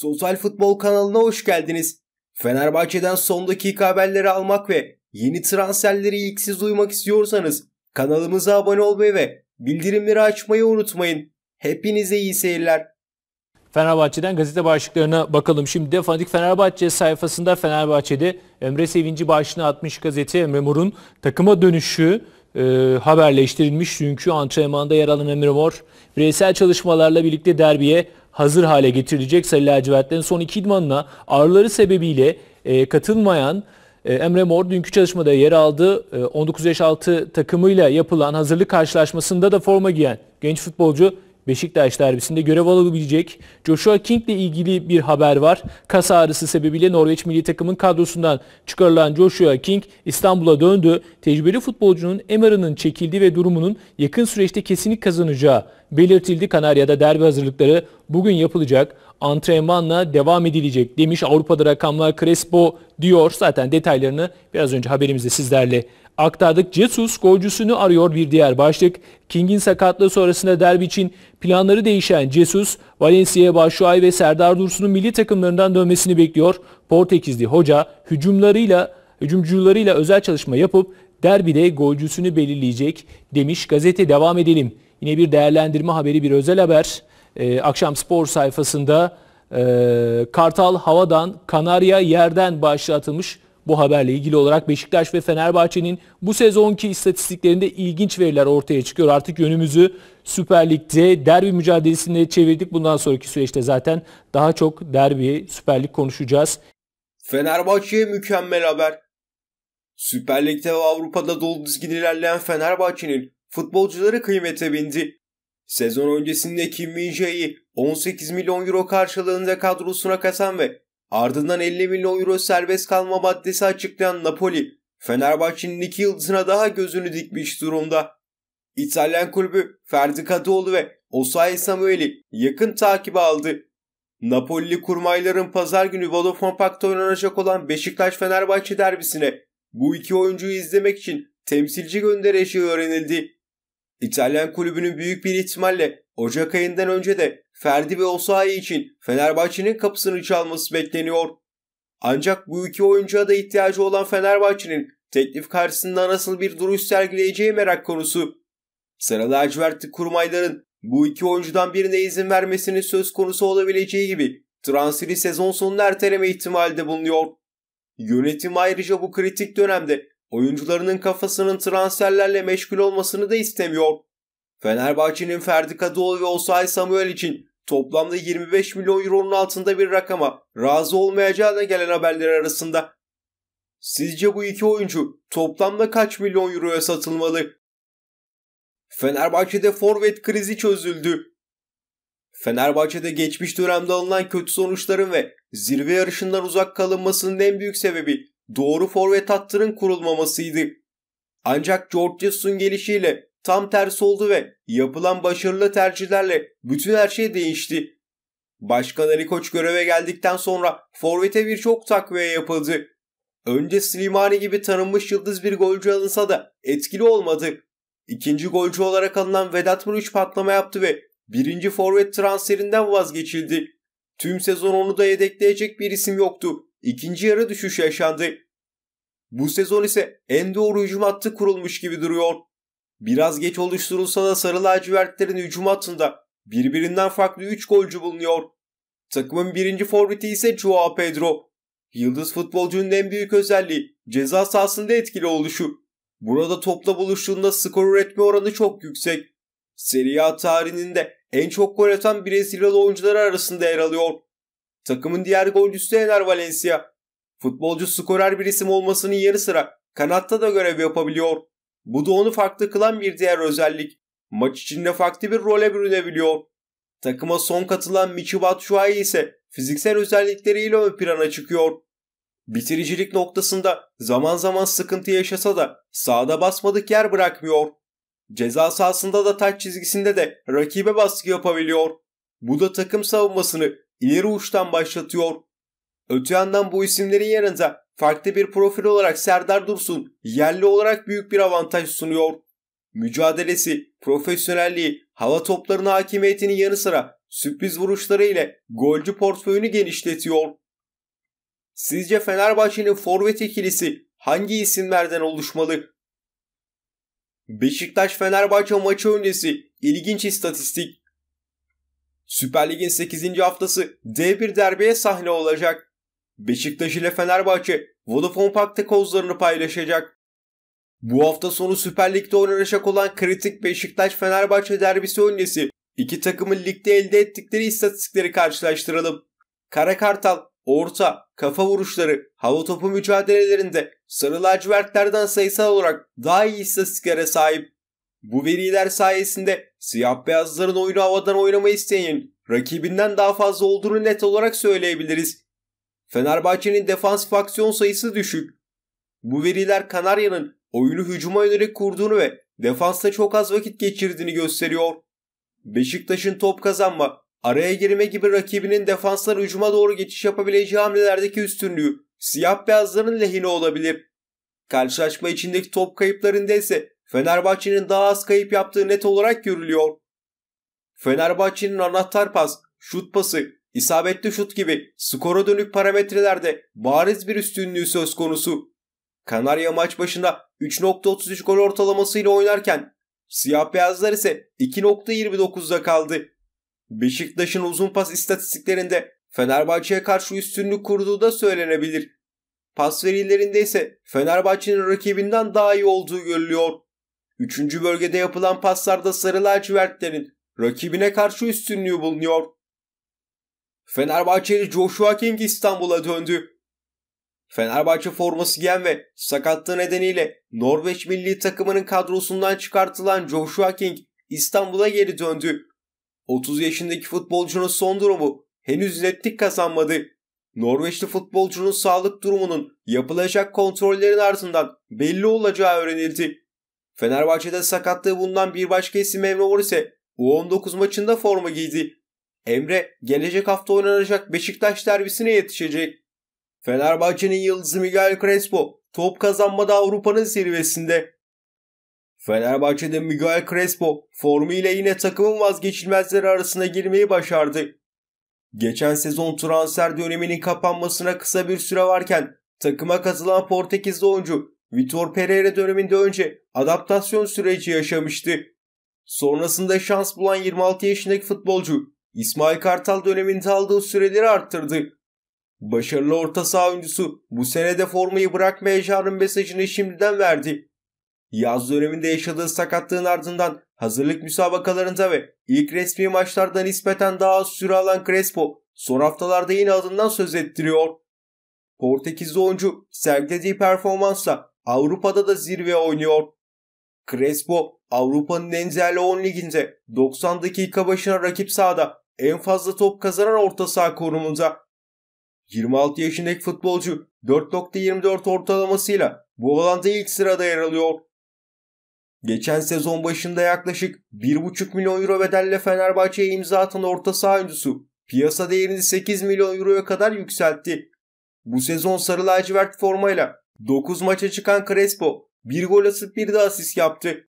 Total Futbol kanalına hoş geldiniz. Fenerbahçe'den son dakika haberleri almak ve yeni transferleri ilk siz duymak istiyorsanız kanalımıza abone olmayı ve bildirimleri açmayı unutmayın. Hepinize iyi seyirler. Fenerbahçe'den gazete başlıklarına bakalım. Şimdi de Fanatik Fenerbahçe sayfasında Fenerbahçe'de Emre Sevinci başlığına atmış gazete Emre Mor'un takıma dönüşü e, haberleştirilmiş. Çünkü antrenmanda yer alan Emre Mor bireysel çalışmalarla birlikte derbiye hazır hale getirilecek. Sarı lacivertlerin son iki idmanına ağrıları sebebiyle e, katılmayan e, Emre Mor dünkü çalışmada yer aldı. E, 19 yaş altı takımıyla yapılan hazırlık karşılaşmasında da forma giyen genç futbolcu Beşiktaş derbisinde görev alabilecek Joshua King ile ilgili bir haber var. Kas ağrısı sebebiyle Norveç milli takımın kadrosundan çıkarılan Joshua King İstanbul'a döndü. Tecrübeli futbolcunun MR'ının çekildiği ve durumunun yakın süreçte kesinlik kazanacağı belirtildi. Kanarya'da derbi hazırlıkları bugün yapılacak. Antrenmanla devam edilecek demiş Avrupa'da rakamlar Crespo diyor. Zaten detaylarını biraz önce haberimizde sizlerle aktardık. Jesus golcüsünü arıyor bir diğer başlık. King'in sakatlığı sonrasında derbi için planları değişen Jesus, Valencia'ya Başuay ve Serdar Dursun'un milli takımlarından dönmesini bekliyor. Portekizli hoca hücumlarıyla hücumcularıyla özel çalışma yapıp derbide golcüsünü belirleyecek demiş. Gazete devam edelim. Yine bir değerlendirme haberi bir özel haber. Ee, akşam spor sayfasında e, Kartal havadan, Kanarya yerden başlatılmış bu haberle ilgili olarak Beşiktaş ve Fenerbahçe'nin bu sezonki istatistiklerinde ilginç veriler ortaya çıkıyor. Artık yönümüzü Süper Lig'de derbi mücadelesine çevirdik. Bundan sonraki süreçte zaten daha çok derbi, Süper Lig konuşacağız. Fenerbahçe'ye mükemmel haber. Süper Lig'de ve Avrupa'da dolu dizgin ilerleyen Fenerbahçe'nin futbolcuları kıymete bindi. Sezon öncesinde Kim min 18 milyon euro karşılığında kadrosuna katan ve ardından 50 milyon euro serbest kalma maddesi açıklayan Napoli, Fenerbahçe'nin iki yıldızına daha gözünü dikmiş durumda. İtalyan kulübü Ferdi Kadıoğlu ve Osayi Samuel'i yakın takibe aldı. Napoli kurmayların pazar günü Vodafone Park'ta oynanacak olan Beşiktaş-Fenerbahçe derbisine bu iki oyuncuyu izlemek için temsilci göndereceği öğrenildi. İtalyan kulübünün büyük bir ihtimalle Ocak ayından önce de Ferdi ve Osayi için Fenerbahçe'nin kapısını çalması bekleniyor. Ancak bu iki oyuncuya da ihtiyacı olan Fenerbahçe'nin teklif karşısında nasıl bir duruş sergileyeceği merak konusu. Sarı lacivertli kurmayların bu iki oyuncudan birine izin vermesinin söz konusu olabileceği gibi transferi sezon sonuna erteleme ihtimali de bulunuyor. Yönetim ayrıca bu kritik dönemde oyuncularının kafasının transferlerle meşgul olmasını da istemiyor. Fenerbahçe'nin Ferdi Kadıoğlu ve Osay Samuel için toplamda 25 milyon euronun altında bir rakama razı olmayacağına gelen haberler arasında. Sizce bu iki oyuncu toplamda kaç milyon euroya satılmalı? Fenerbahçe'de forvet krizi çözüldü. Fenerbahçe'de geçmiş dönemde alınan kötü sonuçların ve zirve yarışından uzak kalınmasının en büyük sebebi doğru forvet hattının kurulmamasıydı. Ancak George Jesus'un gelişiyle tam tersi oldu ve yapılan başarılı tercihlerle bütün her şey değişti. Başkan Ali Koç göreve geldikten sonra forvete birçok takviye yapıldı. Önce Slimani gibi tanınmış yıldız bir golcü alınsa da etkili olmadı. İkinci golcü olarak alınan Vedat Muriç patlama yaptı ve birinci forvet transferinden vazgeçildi. Tüm sezon onu da yedekleyecek bir isim yoktu. İkinci yarı düşüş yaşandı. Bu sezon ise en doğru hücum hattı kurulmuş gibi duruyor. Biraz geç oluşturulsa da sarı lacivertlerin hücum hattında birbirinden farklı 3 golcü bulunuyor. Takımın birinci forveti ise Joao Pedro. Yıldız futbolcunun en büyük özelliği ceza sahasında etkili oluşu. Burada topla buluştuğunda skor üretme oranı çok yüksek. Serie A tarihinin de en çok gol atan Brezilyalı oyuncular arasında yer alıyor. Takımın diğer golcüsü Ener Valencia. Futbolcu skorer bir isim olmasının yanı sıra kanatta da görev yapabiliyor. Bu da onu farklı kılan bir diğer özellik. Maç içinde farklı bir role bürünebiliyor. Takıma son katılan Michi Batshuayi ise fiziksel özellikleriyle ön plana çıkıyor. Bitiricilik noktasında zaman zaman sıkıntı yaşasa da sağda basmadık yer bırakmıyor. Ceza sahasında da taç çizgisinde de rakibe baskı yapabiliyor. Bu da takım savunmasını ileri uçtan başlatıyor. Öte yandan bu isimlerin yanında farklı bir profil olarak Serdar Dursun yerli olarak büyük bir avantaj sunuyor. Mücadelesi, profesyonelliği, hava toplarına hakimiyetinin yanı sıra sürpriz vuruşları ile golcü portföyünü genişletiyor. Sizce Fenerbahçe'nin forvet ikilisi hangi isimlerden oluşmalı? Beşiktaş-Fenerbahçe maçı öncesi ilginç istatistik. Süper Lig'in 8. haftası D1 derbiye sahne olacak. Beşiktaş ile Fenerbahçe Vodafone Park'ta kozlarını paylaşacak. Bu hafta sonu Süper Lig'de oynanacak olan kritik Beşiktaş-Fenerbahçe derbisi öncesi iki takımın ligde elde ettikleri istatistikleri karşılaştıralım. Kara Kartal, orta, kafa vuruşları, hava topu mücadelelerinde sarı lacivertlerden sayısal olarak daha iyi istatistiklere sahip. Bu veriler sayesinde siyah beyazların oyunu havadan oynamayı isteyen rakibinden daha fazla olduğunu net olarak söyleyebiliriz. Fenerbahçe'nin defansif aksiyon sayısı düşük. Bu veriler Kanarya'nın oyunu hücuma yönelik kurduğunu ve defansta çok az vakit geçirdiğini gösteriyor. Beşiktaş'ın top kazanma, araya girme gibi rakibinin defanslar hücuma doğru geçiş yapabileceği hamlelerdeki üstünlüğü siyah beyazların lehine olabilir. Karşılaşma içindeki top kayıplarında ise Fenerbahçe'nin daha az kayıp yaptığı net olarak görülüyor. Fenerbahçe'nin anahtar pas, şut pası, isabetli şut gibi skora dönük parametrelerde bariz bir üstünlüğü söz konusu. Kanarya maç başında 3.33 gol ortalamasıyla oynarken siyah beyazlar ise 2.29'da kaldı. Beşiktaş'ın uzun pas istatistiklerinde Fenerbahçe'ye karşı üstünlük kurduğu da söylenebilir. Pas verilerinde ise Fenerbahçe'nin rakibinden daha iyi olduğu görülüyor. Üçüncü bölgede yapılan paslarda sarı lacivertlerin rakibine karşı üstünlüğü bulunuyor. Fenerbahçeli Joshua King İstanbul'a döndü. Fenerbahçe forması giyen ve sakatlığı nedeniyle Norveç milli takımının kadrosundan çıkartılan Joshua King İstanbul'a geri döndü. 30 yaşındaki futbolcunun son durumu henüz netlik kazanmadı. Norveçli futbolcunun sağlık durumunun yapılacak kontrollerin ardından belli olacağı öğrenildi. Fenerbahçe'de sakatlığı bulunan bir başka isim Emre Mor ise U19 maçında forma giydi. Emre gelecek hafta oynanacak Beşiktaş derbisine yetişecek. Fenerbahçe'nin yıldızı Miguel Crespo top kazanmada Avrupa'nın zirvesinde. Fenerbahçe'de Miguel Crespo formuyla yine takımın vazgeçilmezleri arasına girmeyi başardı. Geçen sezon transfer döneminin kapanmasına kısa bir süre varken takıma katılan Portekizli oyuncu Vitor Pereira döneminde önce adaptasyon süreci yaşamıştı. Sonrasında şans bulan 26 yaşındaki futbolcu İsmail Kartal döneminde aldığı süreleri arttırdı. Başarılı orta saha oyuncusu bu senede formayı bırakmayacağının mesajını şimdiden verdi. Yaz döneminde yaşadığı sakatlığın ardından hazırlık müsabakalarında ve ilk resmi maçlarda nispeten daha az süre alan Crespo son haftalarda yine adından söz ettiriyor. Portekizli oyuncu sergilediği performansla Avrupa'da da zirve oynuyor. Crespo Avrupa'nın en değerli 10 liginde 90 dakika başına rakip sahada en fazla top kazanan orta saha konumunda. 26 yaşındaki futbolcu 4.24 ortalamasıyla bu alanda ilk sırada yer alıyor. Geçen sezon başında yaklaşık 1,5 milyon euro bedelle Fenerbahçe'ye imza atan orta saha oyuncusu piyasa değerini 8 milyon euroya kadar yükseltti. Bu sezon sarı lacivert formayla 9 maça çıkan Crespo bir gol atıp bir de asist yaptı.